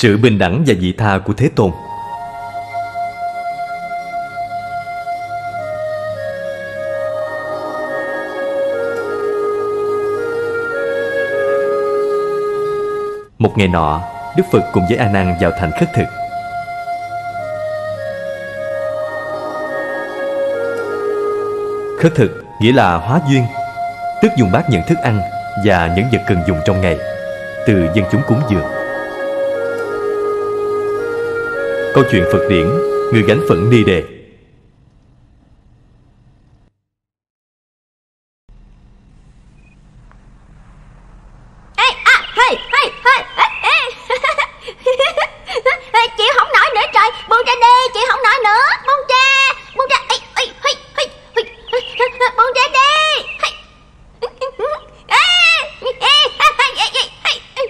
sự bình đẳng và vị tha của thế tôn. Một ngày nọ, đức phật cùng với a nan vào thành khất thực. Khất thực nghĩa là hóa duyên, tức dùng bát nhận thức ăn và những vật cần dùng trong ngày, từ dân chúng cúng dường. Câu chuyện phật điển người gánh phận ni đề Ê, à, hey, hey, hey, ê, ê. Ê, chịu không nổi nữa trời buông ra đi chịu không nổi nữa buông ra buông ra ê, ê, ê, ê, ê, ê, buông ra đi Ê, ê, ê, ê, ê, ê,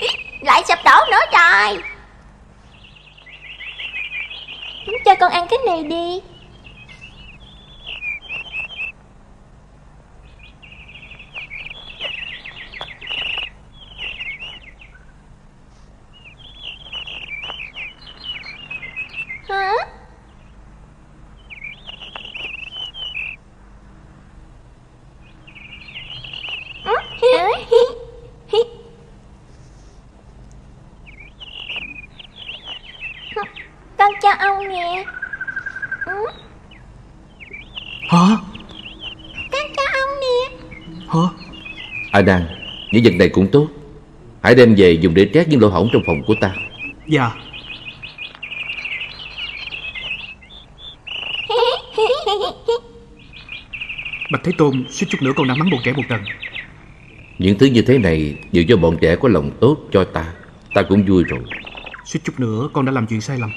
ê. lại sụp đổ nữa trời cho con ăn cái này đi hả con cho ông nè Hả? con cho ông nè Hả? A Nan Những vật này cũng tốt. Hãy đem về dùng để trét những lỗ hổng trong phòng của ta. Dạ. Bạch Thế Tôn suýt chút nữa con đã mắng bọn trẻ một lần Những thứ như thế này Đều do bọn trẻ có lòng tốt cho ta. Ta cũng vui rồi. Suýt chút nữa con đã làm chuyện sai lầm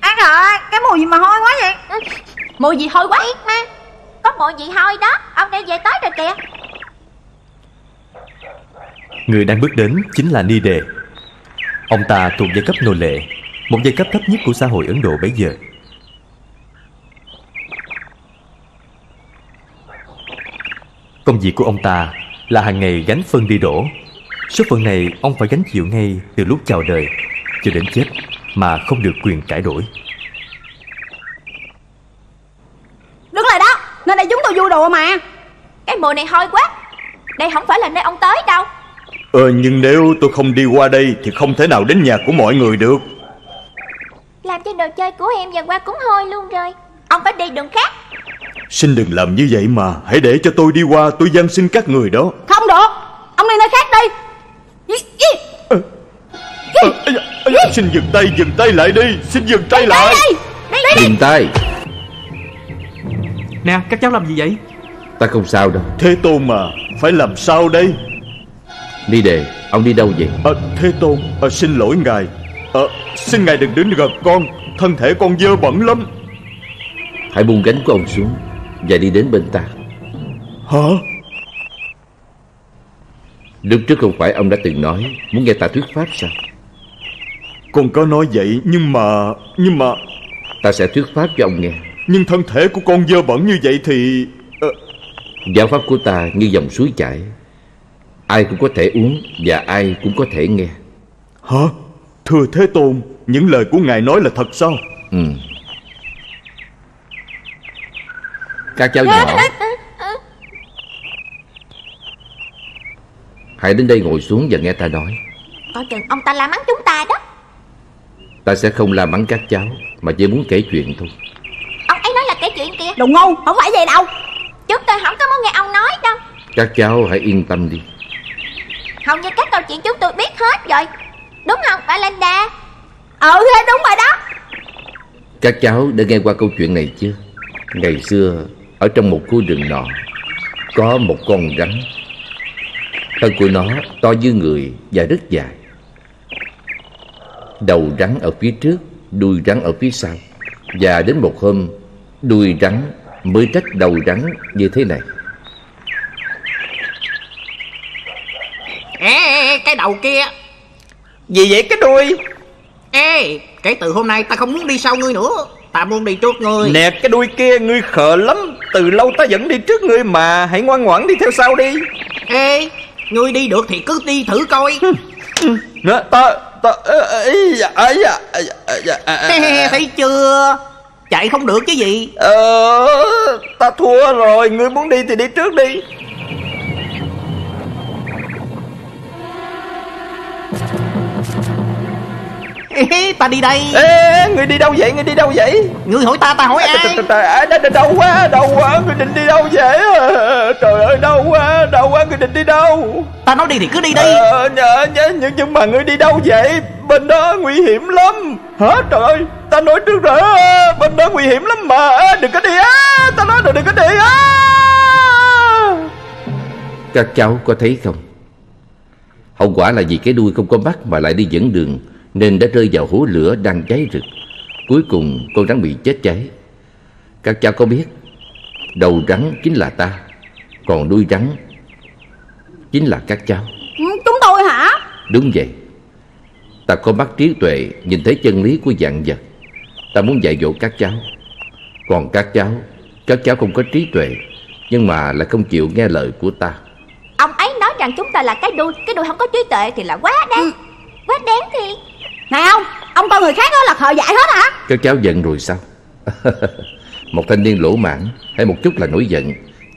Ăn rồi, cái mùi gì mà hôi quá vậy? Mùi gì hôi quá. Mà có mùi gì hôi đó. Ông đem về tới rồi kìa. Người đang bước đến chính là Ni Đề. Ông ta thuộc giai cấp nô lệ, Một giai cấp thấp nhất của xã hội Ấn Độ bấy giờ. Công việc của ông ta là hàng ngày gánh phân đi đổ. Số phận này ông phải gánh chịu ngay từ lúc chào đời Cho đến chết mà không được quyền cải đổi Đứng lại đó, nơi đây chúng tôi vui đùa mà mùi này hôi quá. Đây không phải là nơi ông tới đâu. Ờ nhưng nếu tôi không đi qua đây Thì không thể nào đến nhà của mọi người được. Làm cho đồ chơi của em và qua cũng hôi luôn rồi. Ông phải đi đường khác. Xin đừng làm như vậy mà. Hãy để cho tôi đi qua Tôi gian xin các người đó. Không được, ông đi nơi khác đi. Da, ây da, Xin dừng tay dừng tay lại đi. Xin dừng tay lại. Đi, đi, đi. Dừng tay. Nè các cháu làm gì vậy Ta không sao đâu. Thế Tôn mà Phải làm sao đây? Ni đề Ông đi đâu vậy? Ờ, Thế Tôn ờ, Xin lỗi ngài. Ờ, Xin ngài đừng đến gần con. Thân thể con dơ bẩn lắm. Hãy buông gánh của ông xuống Và đi đến bên ta. Hả? Lúc trước không phải ông đã từng nói Muốn nghe ta thuyết pháp sao? Con có nói vậy Nhưng mà Nhưng mà Ta sẽ thuyết pháp cho ông nghe. Nhưng thân thể của con dơ bẩn như vậy thì Giáo pháp của ta như dòng suối chảy. Ai cũng có thể uống Và ai cũng có thể nghe. Hả? Thưa Thế Tôn Những lời của ngài nói là thật sao? Ừ. Các cháu nhỏ Hãy đến đây ngồi xuống và nghe ta nói. Coi chừng ông ta la mắng chúng ta đó. Ta sẽ không la mắng các cháu Mà chỉ muốn kể chuyện thôi. Ông ấy nói là cái chuyện kia Đồ ngu, không phải vậy đâu Các cháu hãy yên tâm đi. Hầu như các câu chuyện chúng tôi biết hết rồi. Đúng không Belinda Ừ thế đúng rồi đó. Các cháu đã nghe qua câu chuyện này chưa? Ngày xưa Ở trong một khu rừng nọ Có một con rắn. Thân của nó to như người Và rất dài. Đầu rắn ở phía trước Đuôi rắn ở phía sau. Và đến một hôm Đuôi rắn mới trách đầu rắn như thế này Ê, cái đầu kia. Gì vậy? Cái đuôi. Ê, kể từ hôm nay ta không muốn đi sau ngươi nữa. Ta muốn đi trước ngươi. Nè cái đuôi kia ngươi khờ lắm. Từ lâu ta dẫn đi trước ngươi mà. Hãy ngoan ngoãn đi theo sau đi. Ê Ngươi đi được thì cứ đi thử coi. Nè, Ta Ta. Thấy chưa? Chạy không được chứ gì. Ờ Ta thua rồi. Ngươi muốn đi thì đi trước đi Ê, Ta đi đây Ê Ngươi đi đâu vậy Ngươi đi đâu vậy Ngươi hỏi ta ta hỏi ai Trời ơi, đ- đ- đâu quá, đâu quá, người định đi đâu vậy? Trời ơi, đâu quá, đâu quá, người định đi đâu? Ta nói đi thì cứ đi đi Ờ, nhờ, nhờ, nhưng, nhưng mà người đi đâu vậy? Bên đó nguy hiểm lắm. Hả, trời ơi, ta nói trước rồi, á, bên đó nguy hiểm lắm mà. À, Đừng có đi á, ta nói rồi đừng có đi á. Các cháu có thấy không? Hậu quả là vì cái đuôi không có mắt mà lại đi dẫn đường Nên đã rơi vào hố lửa đang cháy rực. Cuối cùng con rắn bị chết cháy. Các cháu có biết Đầu rắn chính là ta Còn đuôi rắn Chính là các cháu. Ừ, Chúng tôi hả? Đúng vậy. Ta có mắt trí tuệ Nhìn thấy chân lý của dạng vật. Ta muốn dạy dỗ các cháu. Còn các cháu Các cháu không có trí tuệ Nhưng mà lại không chịu nghe lời của ta. Ông ấy nói rằng chúng ta là cái đuôi Cái đuôi không có trí tuệ thì là quá đáng. Quá đáng thì Này ông Ông coi người khác đó là khờ dại hết hả? Các cháu giận rồi sao? Một thanh niên lỗ mãn Hay một chút là nổi giận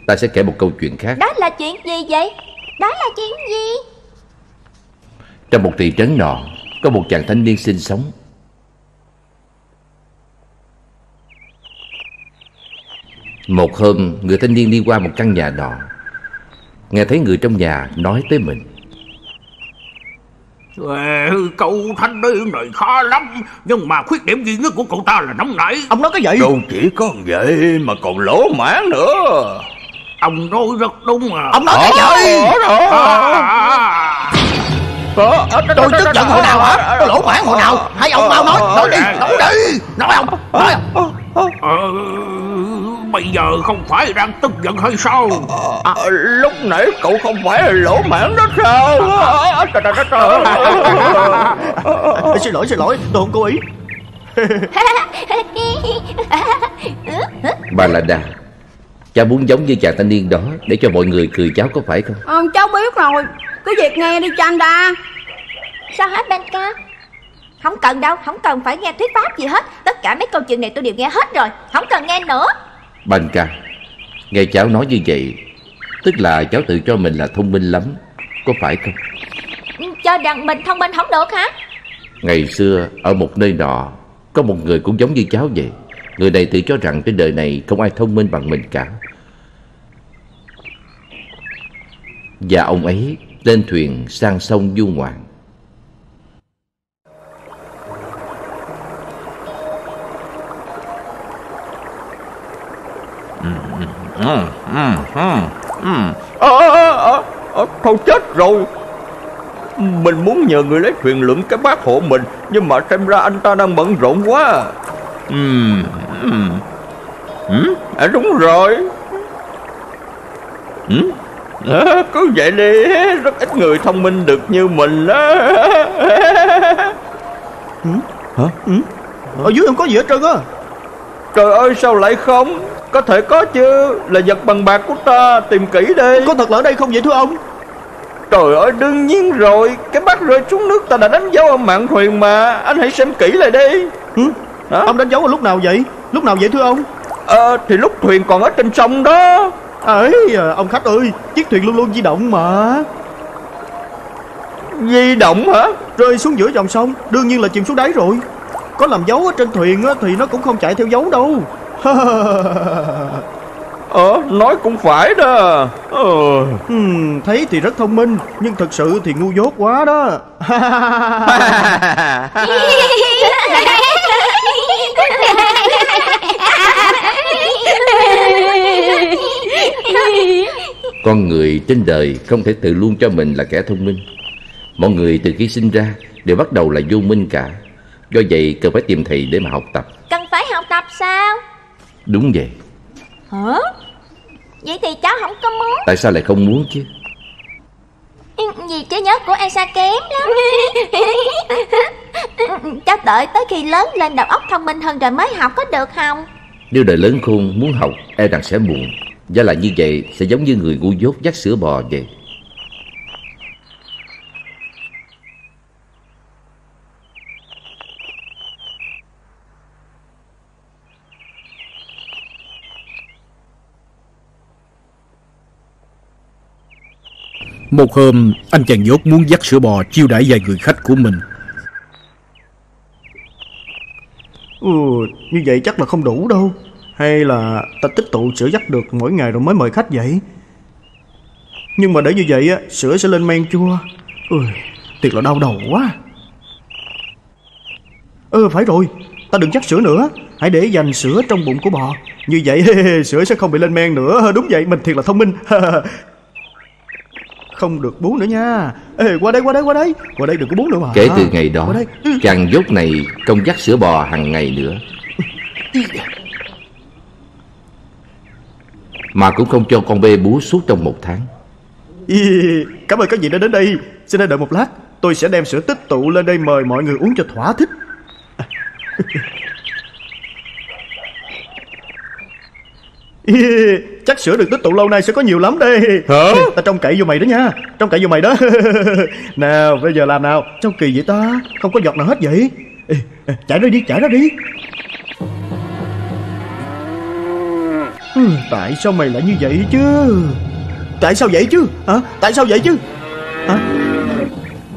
Ta sẽ kể một câu chuyện khác. Đó là chuyện gì vậy? Đó là chuyện gì? Trong một thị trấn nọ Có một chàng thanh niên sinh sống. Một hôm Người thanh niên đi qua một căn nhà nọ. Nghe thấy người trong nhà nói tới mình Ê, Cậu thanh niên này khá lắm. Nhưng mà khuyết điểm duy nhất của cậu ta là nóng nảy. Ông nói cái gì? Đâu chỉ có vậy mà còn lỗ mãn nữa. Ông nói rất đúng à. Ông nói cái gì? Tôi tức giận hồi nào hả? Tôi lỗ mãn hồi nào? Hai ông mau nói? Nói đi Nói đi. Nói ông Nói ông. Ờ, Bây giờ không phải đang tức giận hay sao à, Lúc nãy cậu không phải là lỗ mãn đó sao À, trời, trời, trời. Xin lỗi xin lỗi Tôi không cố ý Bà là đà Cha muốn giống như chàng thanh niên đó Để cho mọi người cười cháu có phải không ờ, Cháu biết rồi Cứ việc nghe đi cho anh ta Sao hả Benka Không cần đâu Không cần phải nghe thuyết pháp gì hết Tất cả mấy câu chuyện này tôi đều nghe hết rồi Không cần nghe nữa Bành ca Nghe cháu nói như vậy Tức là cháu tự cho mình là thông minh lắm Có phải không? Cho rằng mình thông minh không được hả? Ngày xưa ở một nơi nọ Có một người cũng giống như cháu vậy. Người này tự cho rằng trên đời này Không ai thông minh bằng mình cả. Và ông ấy lên thuyền sang sông du ngoạn À, à, à, à, Thôi chết rồi. Mình muốn nhờ người lấy thuyền lượm cái bát hộ mình Nhưng mà xem ra anh ta đang bận rộn quá. Ừm, ừm. Ừm, À đúng rồi. Ừm, à, Cứ vậy đi Rất ít người thông minh được như mình á. Ở dưới không có gì hết trơn á. Trời ơi sao lại không Có thể có chứ. Là vật bằng bạc của ta Tìm kỹ đi. Có thật là ở đây không vậy thưa ông? Trời ơi đương nhiên rồi. Cái bát rơi xuống nước ta đã đánh dấu ở mạn thuyền mà. Anh hãy xem kỹ lại đi. Hử? Hả? Ông đánh dấu ở lúc nào vậy? Lúc nào vậy thưa ông? Ờ thì lúc thuyền còn ở trên sông đó. Ấy à, ông khách ơi chiếc thuyền luôn luôn di động mà. Di động hả? Rơi xuống giữa dòng sông đương nhiên là chìm xuống đáy rồi. Có làm dấu ở trên thuyền á, thì nó cũng không chạy theo dấu đâu Ờ nói cũng phải đó. Ờ hmm, thấy thì rất thông minh nhưng thật sự thì ngu dốt quá đó. Con người trên đời không thể tự luôn cho mình là kẻ thông minh. Mọi người từ khi sinh ra đều bắt đầu là vô minh cả. Do vậy cần phải tìm thầy để mà học tập. Cần phải học tập sao Đúng vậy. Hả? Vậy thì cháu không có muốn. Tại sao lại không muốn chứ? Vì trí nhớ của Elsa kém lắm. Cháu đợi tới khi lớn lên đầu óc thông minh hơn rồi mới học có được không? Nếu đời lớn khôn muốn học e rằng sẽ muộn Do là như vậy sẽ giống như người ngu dốt dắt sữa bò vậy Một hôm, anh chàng dốt muốn dắt sữa bò chiêu đãi vài người khách của mình. Ừ, như vậy chắc là không đủ đâu. Hay là ta tích tụ sữa dắt được mỗi ngày rồi mới mời khách vậy? Nhưng mà để như vậy á Sữa sẽ lên men chua. Ui, thiệt là đau đầu quá. Ừ phải rồi Ta đừng dắt sữa nữa. Hãy để dành sữa trong bụng của bò. Như vậy sữa sẽ không bị lên men nữa. Đúng vậy mình thiệt là thông minh. Không được bú nữa nha. Ê qua đây qua đây qua đây. Qua đây đừng có bú nữa mà. Kể từ ngày đó. Chàng dốt này không dắt sữa bò hàng ngày nữa. Mà cũng không cho con bê bú suốt trong một tháng. Ý, Cảm ơn các vị đã đến đây. Xin hãy đợi một lát. Tôi sẽ đem sữa tích tụ lên đây mời mọi người uống cho thỏa thích Chắc sữa được tích tụ lâu nay sẽ có nhiều lắm đây. Hả? Ta trông cậy vô mày đó nha. Trông cậy vô mày đó. Nào bây giờ làm nào? Trông kỳ vậy ta. Không có giọt nào hết vậy. Ê, Chạy ra đi chạy ra đi. Ừ, Tại sao mày lại như vậy chứ? Tại sao vậy chứ? Hả? Tại sao vậy chứ? Hả?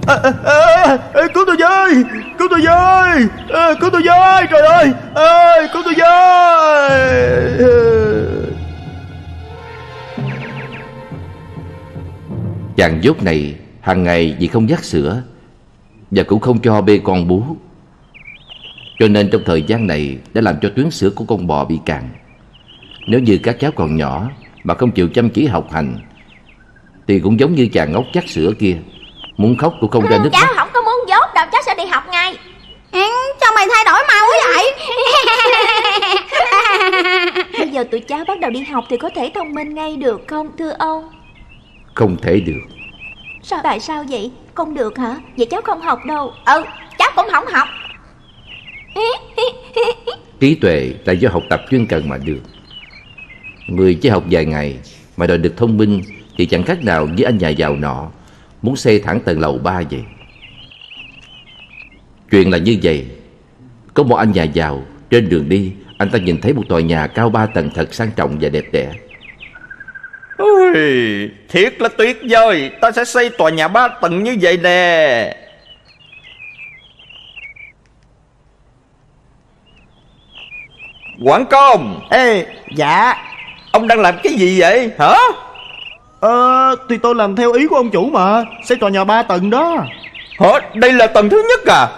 À, à, à, à, cứu tôi với cứu tôi với. À, cứu tôi với trời ơi. À, cứu tôi với Chàng dốt này hàng ngày vì không dắt sữa Và cũng không cho bê con bú. Cho nên trong thời gian này đã làm cho tuyến sữa của con bò bị cạn. Nếu như các cháu còn nhỏ mà không chịu chăm chỉ học hành Thì cũng giống như chàng ngốc dắt sữa kia Muốn khóc cũng không ra nước Cháu mắt. không có muốn dốt đâu Cháu sẽ đi học ngay. Ừ, Sao mày thay đổi mau quá vậy? Bây giờ tụi cháu bắt đầu đi học Thì có thể thông minh ngay được không thưa ông Không thể được. Sao tại sao vậy? Không được hả? Vậy cháu không học đâu. Ừ cháu cũng không học. Trí tuệ là do học tập chuyên cần mà được. Người chỉ học vài ngày Mà đòi được thông minh Thì chẳng khác nào với anh nhà giàu nọ Muốn xây thẳng tầng lầu ba vậy. Chuyện là như vậy. Có một anh nhà giàu Trên đường đi Anh ta nhìn thấy một tòa nhà cao ba tầng thật sang trọng và đẹp đẽ Ui, thiệt là tuyệt vời. Ta sẽ xây tòa nhà ba tầng như vậy nè. Quảng công. Ê dạ. Ông đang làm cái gì vậy? Hả? Ờ thì tôi làm theo ý của ông chủ mà. Xây tòa nhà ba tầng đó. Hả? Đây là tầng thứ nhất à?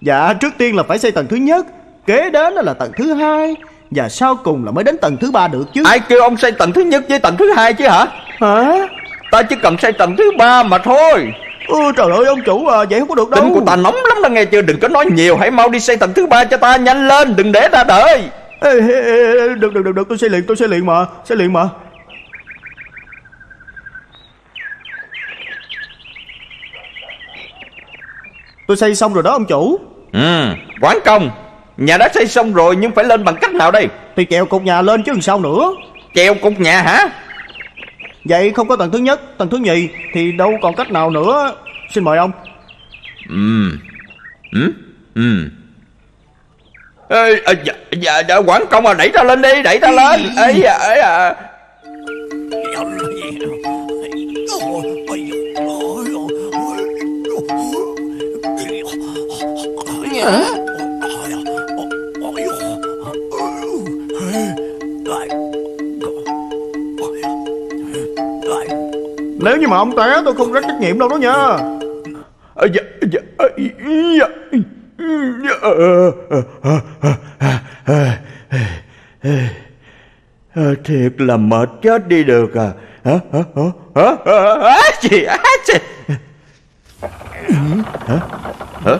Dạ trước tiên là phải xây tầng thứ nhất. Kế đến là tầng thứ hai Và sau cùng là mới đến tầng thứ ba được chứ. Ai kêu ông xây tầng thứ nhất với tầng thứ hai chứ hả? Hả? Ta chỉ cần xây tầng thứ ba mà thôi. Ừ, Trời ơi ông chủ à Vậy không có được đâu. Tính của ta nóng lắm đó nghe chưa? Đừng có nói nhiều Hãy mau đi xây tầng thứ ba cho ta nhanh lên Đừng để ta đợi ê, ê, ê, ê, Được được được được tôi xây liền tôi xây liền mà Xây liền mà. Tôi xây xong rồi đó ông chủ. Ừ Quán công Nhà đã xây xong rồi nhưng phải lên bằng cách nào đây? Thì chèo cột nhà lên chứ làm sao nữa. Treo cột nhà hả? Vậy không có tầng thứ nhất Tầng thứ nhì Thì đâu còn cách nào nữa. Xin mời ông. Ừ Ừ Ừ Ê, à, dạ, dạ, dạ, quán công à, đẩy ta lên đi, đẩy ta lên. Ấy à, ấy à. Nếu như mà ông té tôi không rắc trách nhiệm đâu đó nha À, dạ, dạ, dạ, dạ, Thiệt là mệt chết đi được à. Hả? Hả? Hả? Hả? Hả? Hả? Hả? Hả?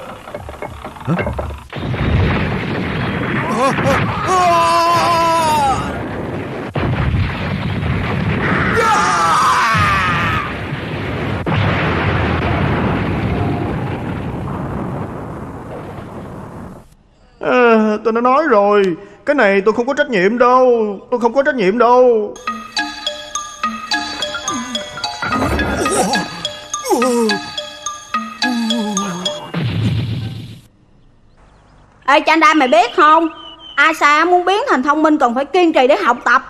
Tôi đã nói rồi. Cái này tôi không có trách nhiệm đâu. Tôi không có trách nhiệm đâu. Ê Chanda mày biết không? Asa muốn biến thành thông minh còn phải kiên trì để học tập.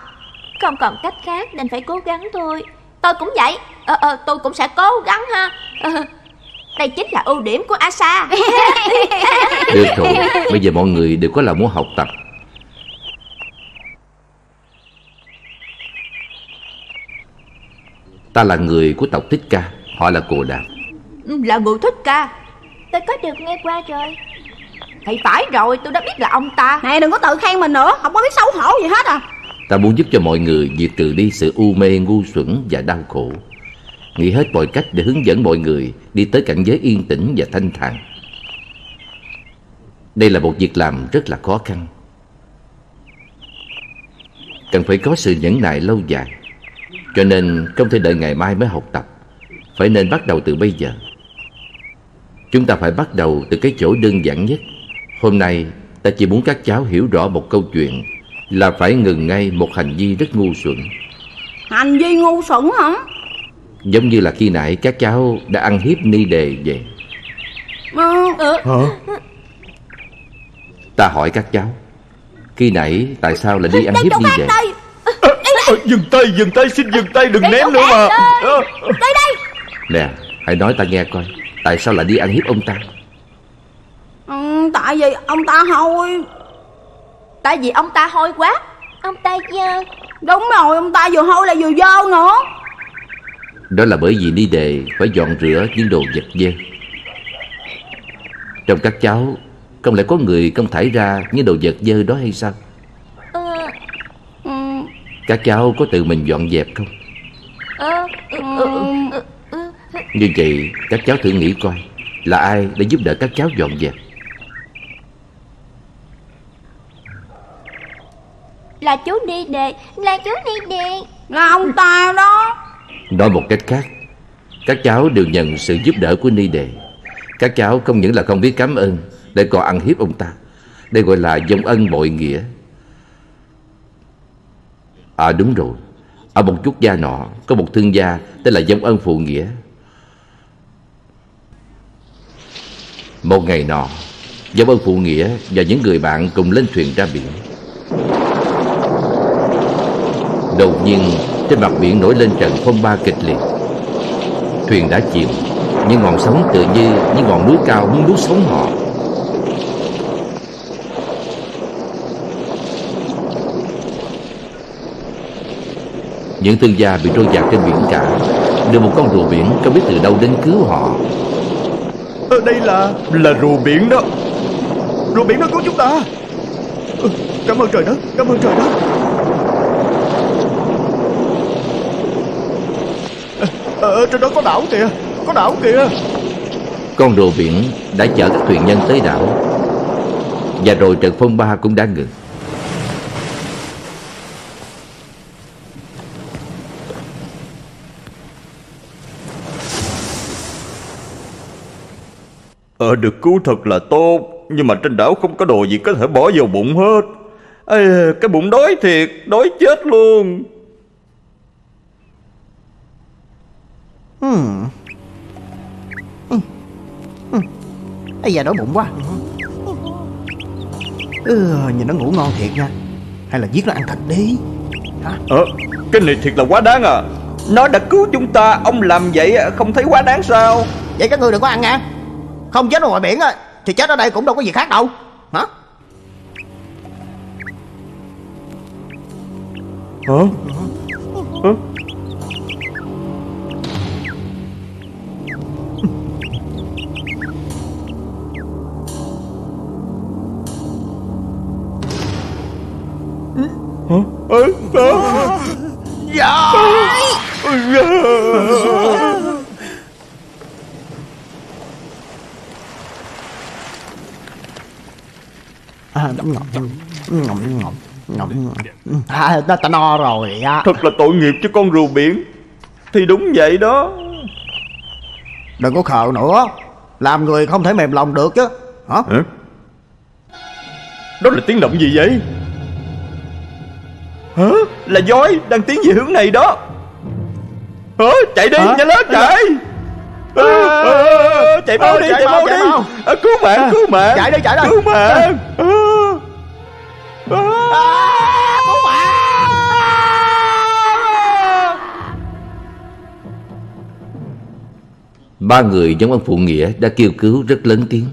Không còn cách khác nên phải cố gắng thôi. Tôi cũng vậy. Ờ, ờ, Tôi cũng sẽ cố gắng ha. Ờ, Đây chính là ưu điểm của Asa. Được rồi Bây giờ mọi người đều có lòng muốn học tập. Ta là người của tộc Thích Ca Họ là Cồ Đàm. Là người thích ca. Tôi có được nghe qua rồi. Thì phải rồi tôi đã biết là ông ta. Này đừng có tự khen mình nữa. Không có biết xấu hổ gì hết à. Ta muốn giúp cho mọi người diệt trừ đi sự u mê ngu xuẩn và đau khổ Nghĩ hết mọi cách để hướng dẫn mọi người đi tới cảnh giới yên tĩnh và thanh thản. Đây là một việc làm rất là khó khăn. Cần phải có sự nhẫn nại lâu dài. Cho nên không thể đợi ngày mai mới học tập. Phải nên bắt đầu từ bây giờ. Chúng ta phải bắt đầu từ cái chỗ đơn giản nhất. Hôm nay, ta chỉ muốn các cháu hiểu rõ một câu chuyện Là phải ngừng ngay một hành vi rất ngu xuẩn. Hành vi ngu xuẩn hả? Giống như là khi nãy các cháu đã ăn hiếp ni đề về ừ. Hả? Ta hỏi các cháu Khi nãy tại sao lại đi ăn hiếp ni đề? Ờ, Dừng tay, dừng tay, xin dừng tay, đừng ném nữa mà. Ờ, Đây đây. Nè, hãy nói ta nghe coi Tại sao lại đi ăn hiếp ông ta? Ừ, Tại vì ông ta hôi. Tại vì ông ta hôi quá. Ông ta dơ Đúng rồi ông ta vừa hôi là vừa dơ nữa Đó là bởi vì ni đề phải dọn rửa những đồ vật dơ Trong các cháu Không lẽ có người không thải ra những đồ vật dơ đó hay sao? Ờ ừ. Các cháu có tự mình dọn dẹp không? Ờ ừ, ừ. Như vậy các cháu thử nghĩ coi Là ai để giúp đỡ các cháu dọn dẹp? Là chú đi đề. Là chú đi đề. Là ông ta đó Nói một cách khác, Các cháu đều nhận sự giúp đỡ của Ni Đề. Các cháu không những là không biết cảm ơn, Lại còn ăn hiếp ông ta. Đây gọi là dông ân bội nghĩa. À đúng rồi. Ở một chút gia nọ, Có một thương gia tên là dông ân phụ nghĩa. Một ngày nọ, Dông ân phụ nghĩa và những người bạn cùng lên thuyền ra biển. Đột nhiên trên mặt biển nổi lên trận phong ba kịch liệt. Thuyền đã chìm Những ngọn sóng tự như những ngọn núi cao muốn nuốt sống họ. Những thương gia bị trôi dạt trên biển cả, Được một con rùa biển không biết từ đâu đến cứu họ. Ở đây là Là rùa biển đó. Rùa biển nó cứu chúng ta. Ừ, cảm ơn trời đất, Cảm ơn trời đất. Ờ, ờ, trên đó có đảo kìa Có đảo kìa. Con rùa biển đã chở các thuyền nhân tới đảo. Và rồi trận phong ba cũng đã ngừng. Ờ được cứu thật là tốt Nhưng mà trên đảo không có đồ gì có thể bỏ vào bụng hết. Ê, Cái bụng đói thiệt Đói chết luôn Hmm. Ừ. Ừ. Ây da đói bụng quá ừ, Nhìn nó ngủ ngon thiệt nha Hay là giết nó ăn thịt đi Hả? Ờ Cái này thiệt là quá đáng à Nó đã cứu chúng ta Ông làm vậy không thấy quá đáng sao Vậy các ngươi đừng có ăn nha Không chết ở ngoài biển á Thì chết ở đây cũng đâu có gì khác đâu Hả Hả Hả? À, à, ta, ta no rồi á Thật là tội nghiệp cho con rùa biển. Thì đúng vậy đó. Đừng có khờ nữa. Làm người không thể mềm lòng được chứ. Hả? Hả? Đó là tiếng động gì vậy? Hả? Là voi đang tiến về hướng này đó. Hả? Chạy đi Hả? nhanh lên chạy. Ờ, ờ, Chạy mau Ờ, đi chạy mau, đi. Ờ, Cứu mạng Ờ, cứu mạng. chạy đi, chạy đi. Cứu mạng Cứu mạng Ba người giống ông Phụ Nghĩa đã kêu cứu rất lớn tiếng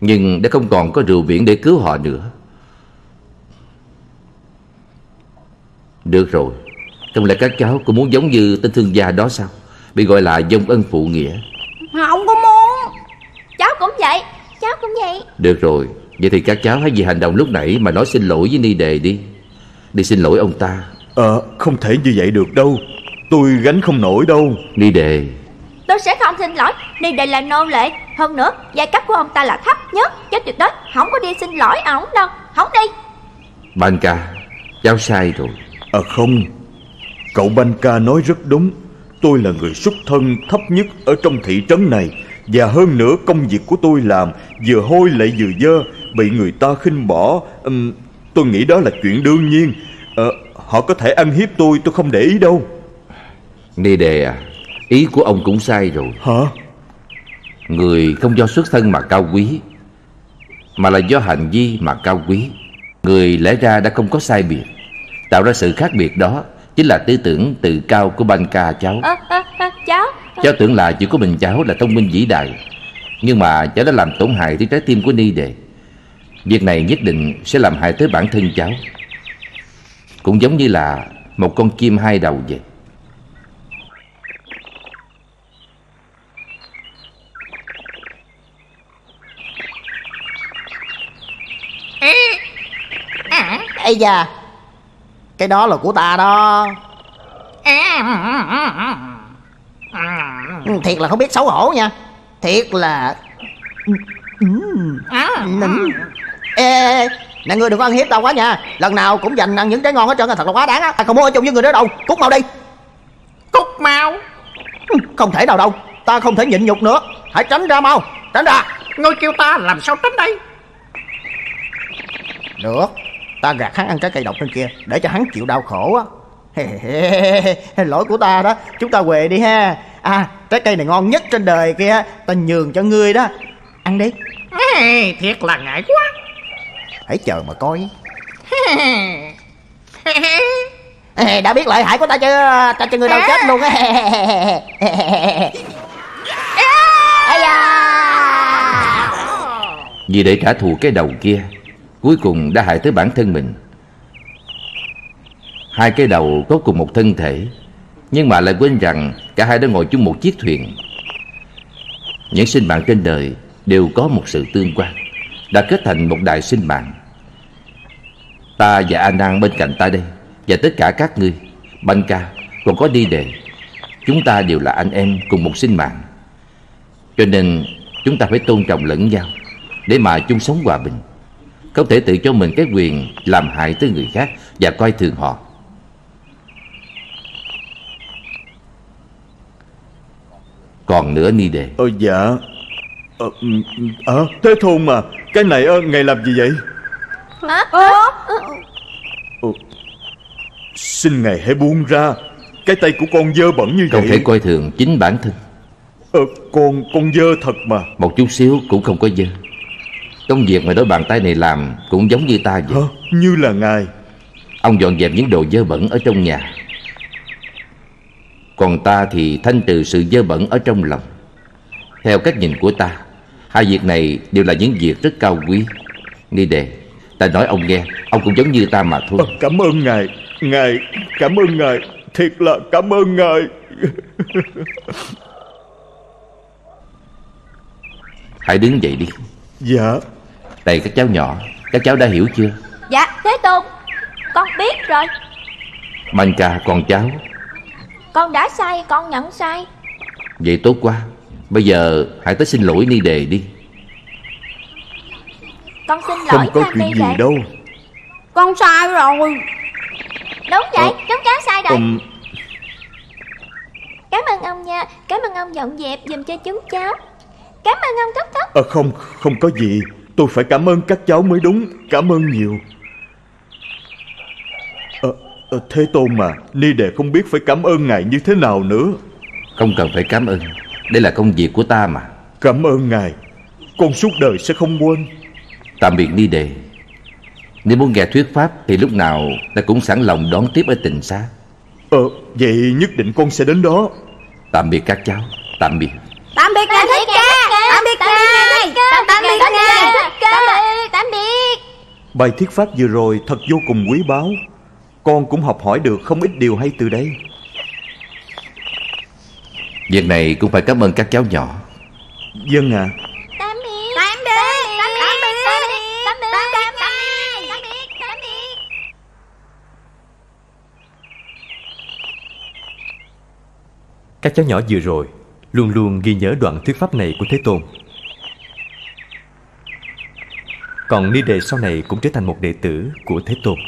Nhưng đã không còn có rượu biển để cứu họ nữa. Được rồi Không lẽ các cháu cũng muốn giống như tên thương gia đó sao? Bị gọi là dông ân phụ nghĩa. Không có muốn. Cháu cũng vậy Cháu cũng vậy. Được rồi Vậy thì các cháu hãy vì hành động lúc nãy Mà nói xin lỗi với Ni Đề đi. Đi xin lỗi ông ta. Ờ không thể như vậy được đâu. Tôi gánh không nổi đâu. Ni Đề. Tôi sẽ không xin lỗi. Đi đây là nô lệ. Hơn nữa giai cấp của ông ta là thấp nhất. Chứ tuyệt đối. Không có đi xin lỗi ổng đâu. Không đi. Ban ca Cháu sai rồi. À không. Cậu Banh ca nói rất đúng. Tôi là người xuất thân thấp nhất ở trong thị trấn này. Và hơn nữa công việc của tôi làm Vừa hôi lại vừa dơ Bị người ta khinh bỏ. Ừm, Tôi nghĩ đó là chuyện đương nhiên. Ờ, Họ có thể ăn hiếp tôi tôi không để ý đâu. Ni Đề à Ý của ông cũng sai rồi. Hả? Người không do xuất thân mà cao quý Mà là do hành vi mà cao quý. Người lẽ ra đã không có sai biệt. Tạo ra sự khác biệt đó Chính là tư tưởng tự cao của ban ca cháu. Ơ, ơ, ơ, Cháu? Cháu tưởng là chỉ có mình cháu là thông minh vĩ đại Nhưng mà cháu đã làm tổn hại tới trái tim của Ni Đề Việc này nhất định sẽ làm hại tới bản thân cháu. Cũng giống như là một con chim hai đầu vậy. Ây da Cái đó là của ta đó. Ừ, Thiệt là không biết xấu hổ nha. Thiệt là. Ê, ê, ê, nè ngươi đừng có ăn hiếp tao quá nha. Lần nào cũng dành ăn những trái ngon hết trơn Thật là quá đáng á. Ta không muốn ở chung với người đó đâu? Cút mau đi. Cúc mau. Ừ, Không thể nào đâu. Ta không thể nhịn nhục nữa. Hãy tránh ra mau. Tránh ra. Ngươi kêu ta làm sao tránh đây? Được. Ta gạt hắn ăn trái cây độc trên kia Để cho hắn chịu đau khổ á. Lỗi của ta đó. Chúng ta về đi ha. À trái cây này ngon nhất trên đời kia. Ta nhường cho ngươi đó. Ăn đi. Ê, Thiệt là ngại quá Hãy chờ mà coi. Ê, Đã biết lợi hại của ta chưa? Ta cho ngươi đau chết luôn. Á Vì để trả thù cái đầu kia Cuối cùng đã hại tới bản thân mình. Hai cái đầu có cùng một thân thể Nhưng mà lại quên rằng Cả hai đã ngồi chung một chiếc thuyền. Những sinh mạng trên đời Đều có một sự tương quan Đã kết thành một đại sinh mạng Ta và A Nan bên cạnh ta đây Và tất cả các ngươi Banh ca còn có đi đề. Chúng ta đều là anh em cùng một sinh mạng. Cho nên chúng ta phải tôn trọng lẫn nhau Để mà chung sống hòa bình. Không thể tự cho mình cái quyền Làm hại tới người khác Và coi thường họ. Còn nữa ni đề. Ờ dạ. Ờ, ừ, ừ, ờ thế thôn mà. Cái này ờ, ngày làm gì vậy? Hả? Ờ, Xin ngài hãy buông ra. Cái tay của con dơ bẩn như Không vậy. thể coi thường chính bản thân. Ờ, Con con dơ thật mà. Một chút xíu cũng không có dơ. Công việc mà đôi bàn tay này làm Cũng giống như ta vậy. Hả? Như là ngài. Ông dọn dẹp những đồ dơ bẩn ở trong nhà. Còn ta thì thanh trừ sự dơ bẩn ở trong lòng. Theo cách nhìn của ta Hai việc này đều là những việc rất cao quý. Ni đề Ta nói ông nghe Ông cũng giống như ta mà thôi. Ờ, Cảm ơn ngài Ngài Cảm ơn ngài Thiệt là cảm ơn ngài. Hãy đứng dậy đi. Dạ. Này các cháu nhỏ Các cháu đã hiểu chưa? Dạ Thế Tôn Con biết rồi. Manh ca con cháu. Con đã sai con nhận sai. Vậy tốt quá. Bây giờ hãy tới xin lỗi Ni đề đi Con xin Không lỗi có cha chuyện gì đệ đâu. Con sai rồi. Đúng vậy Chúng cháu sai rồi. Ừm, Cảm ơn ông nha Cảm ơn ông dọn dẹp dùm cho chúng cháu. Cảm ơn ông Thúc Thúc. Ờ, Không không có gì. Tôi phải cảm ơn các cháu mới đúng. Cảm ơn nhiều. Ờ, Ờ, Thế Tôn mà Ni Đệ không biết phải cảm ơn Ngài như thế nào nữa. Không cần phải cảm ơn. Đây là công việc của ta mà. Cảm ơn Ngài. Con suốt đời sẽ không quên Tạm biệt Ni Đề. Nếu muốn nghe thuyết pháp Thì lúc nào ta cũng sẵn lòng đón tiếp ở tình xá Ờ vậy nhất định con sẽ đến đó. Tạm biệt các cháu. Tạm biệt. Tạm biệt ngài thích ca. Tạm biệt ngài Tạm biệt ngài Tạm biệt Tạm biệt Bài thuyết pháp vừa rồi thật vô cùng quý báu. Con cũng học hỏi được không ít điều hay từ đây. Việc này cũng phải cảm ơn các cháu nhỏ. Dân à Tạm biệt Tạm biệt Tạm biệt Tạm biệt Tạm biệt Tạm biệt Tạm biệt các cháu nhỏ vừa rồi Luôn luôn ghi nhớ đoạn thuyết pháp này của Thế Tôn. Còn Ni Đề sau này cũng trở thành một đệ tử của Thế Tôn.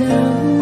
No.